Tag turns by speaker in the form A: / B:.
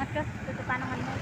A: Angat ka. Tutupan naman mo.